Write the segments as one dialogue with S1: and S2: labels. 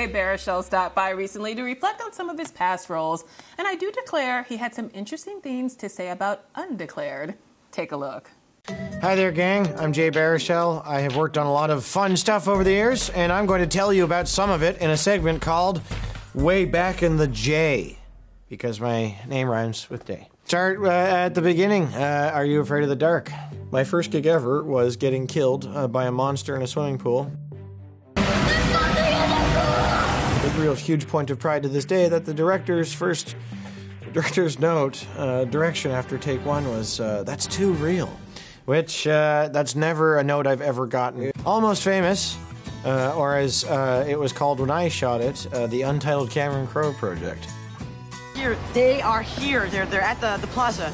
S1: Jay Baruchel stopped by recently to reflect on some of his past roles, and I do declare he had some interesting things to say about Undeclared. Take a look.
S2: Hi there, gang. I'm Jay Baruchel. I have worked on a lot of fun stuff over the years, and I'm going to tell you about some of it in a segment called Way Back in the Jay, because my name rhymes with day. Start uh, at the beginning. Uh, are you afraid of the dark? My first gig ever was getting killed uh, by a monster in a swimming pool. A real huge point of pride to this day that the director's first director's note, uh, direction after take one was, uh, that's too real. Which, uh, that's never a note I've ever gotten. Almost famous, uh, or as uh, it was called when I shot it, uh, the Untitled Cameron Crowe Project.
S3: Here, they are here. They're they're at the, the plaza.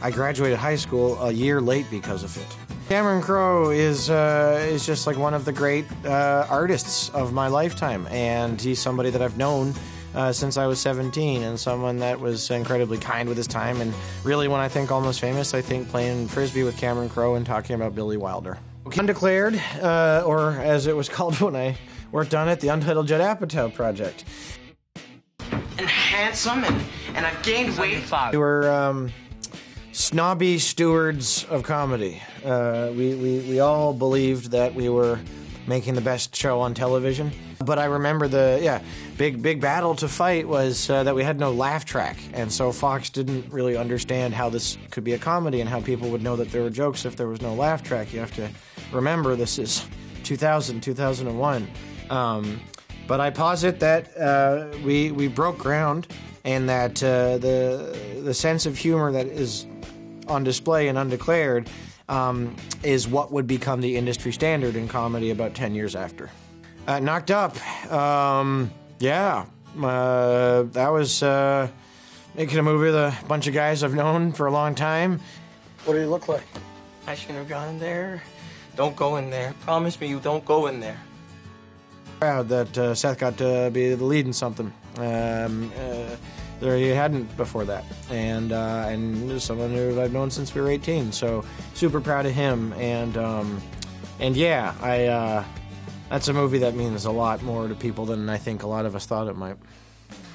S2: I graduated high school a year late because of it. Cameron Crowe is uh, is just like one of the great uh, artists of my lifetime, and he's somebody that I've known uh, since I was 17, and someone that was incredibly kind with his time. And really, when I think almost famous, I think playing frisbee with Cameron Crowe and talking about Billy Wilder. Undeclared, uh, or as it was called when I worked on it, the Untitled Judd Apatow Project.
S3: And handsome, and, and I've gained weight.
S2: We were um, snobby stewards of comedy. Uh, we, we, we all believed that we were making the best show on television. But I remember the yeah big big battle to fight was uh, that we had no laugh track, and so Fox didn't really understand how this could be a comedy and how people would know that there were jokes if there was no laugh track. You have to remember this is 2000 2001. Um, but I posit that uh, we we broke ground, and that uh, the the sense of humor that is on display and undeclared um, is what would become the industry standard in comedy about 10 years after. Uh, knocked up, um, yeah, uh, that was uh, making a movie with a bunch of guys I've known for a long time.
S4: What do you look like?
S3: I shouldn't have gone in there. Don't go in there. Promise me you don't go in there.
S2: Proud that uh, Seth got to be the lead in something. Um, there he hadn't before that, and uh, and someone who I've known since we were 18. So super proud of him, and um, and yeah, I uh, that's a movie that means a lot more to people than I think a lot of us thought it might.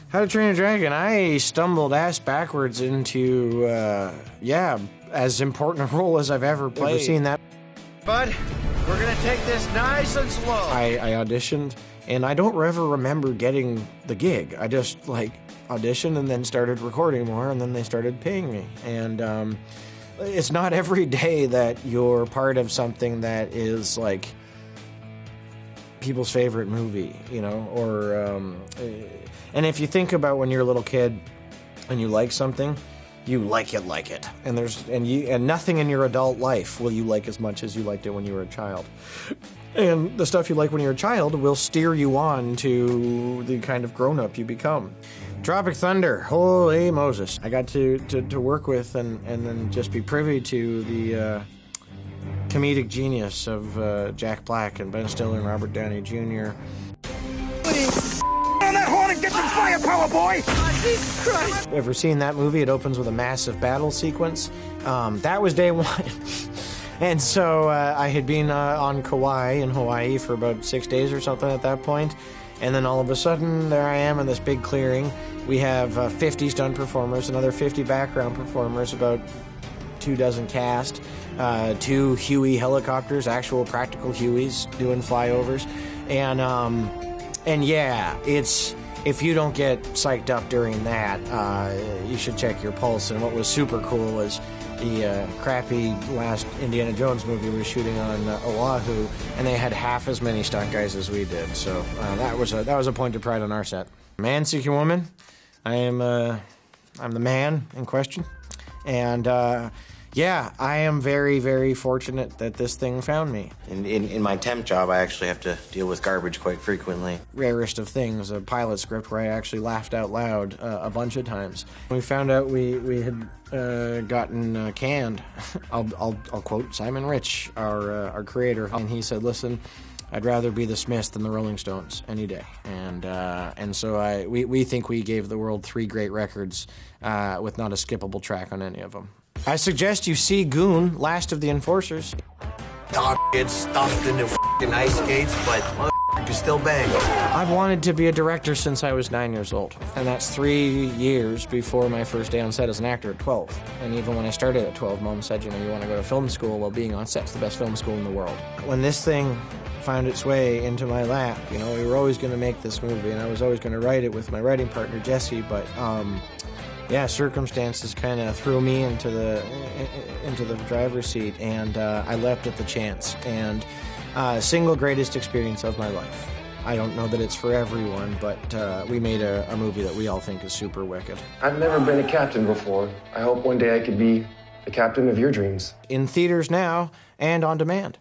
S2: How to Train a Dragon. I stumbled ass backwards into uh, yeah, as important a role as I've ever played. Ever seen that?
S4: Bud, we're gonna take this nice and slow.
S2: I, I auditioned, and I don't ever remember getting the gig. I just like auditioned and then started recording more, and then they started paying me. And um, it's not every day that you're part of something that is like people's favorite movie, you know, or um, and if you think about when you're a little kid and you like something, you like it like it, and there's and you and nothing in your adult life will you like as much as you liked it when you were a child. And the stuff you like when you're a child will steer you on to the kind of grown up you become. Tropic Thunder, holy Moses! I got to, to, to work with and, and then just be privy to the uh, comedic genius of uh, Jack Black and Ben Stiller and Robert Downey Jr.
S4: on that horn and get some firepower, boy!
S2: Ever seen that movie? It opens with a massive battle sequence. Um, that was day one. And so uh, I had been uh, on Kauai in Hawaii for about six days or something at that point. And then all of a sudden, there I am in this big clearing. We have uh, 50 stunt performers, another 50 background performers, about two dozen cast, uh, two Huey helicopters, actual practical Hueys doing flyovers, and um, and yeah, it's if you don't get psyched up during that, uh, you should check your pulse. And what was super cool was the uh, crappy last Indiana Jones movie we were shooting on uh, Oahu, and they had half as many stunt guys as we did. So uh, that was a that was a point of pride on our set. Man seeking woman, I am uh, I'm the man in question, and uh, yeah, I am very very fortunate that this thing found me.
S5: In, in, in my temp job, I actually have to deal with garbage quite frequently.
S2: rarest of things, a pilot script where I actually laughed out loud uh, a bunch of times. We found out we, we had uh, gotten uh, canned. I'll, I'll, I'll quote Simon Rich, our, uh, our creator, and he said, listen, I'd rather be the Smiths than the Rolling Stones any day. And, uh, and so I, we, we think we gave the world three great records uh, with not a skippable track on any of them. I suggest you see Goon, Last of the Enforcers.
S5: Dog gets stuffed into f***ing ice skates, but
S3: can still bang.
S2: I've wanted to be a director since I was nine years old, and that's three years before my first day on set as an actor at 12. And even when I started at 12, mom said, you know, you want to go to film school? Well, being on set's the best film school in the world. When this thing found its way into my lap, you know, we were always going to make this movie, and I was always going to write it with my writing partner, Jesse, but, um, yeah, circumstances kind of threw me into the into the driver's seat, and uh, I leapt at the chance. And uh, single greatest experience of my life. I don't know that it's for everyone, but uh, we made a, a movie that we all think is super wicked.
S6: I've never been a captain before. I hope one day I could be the captain of your dreams.
S2: In theaters now and on demand.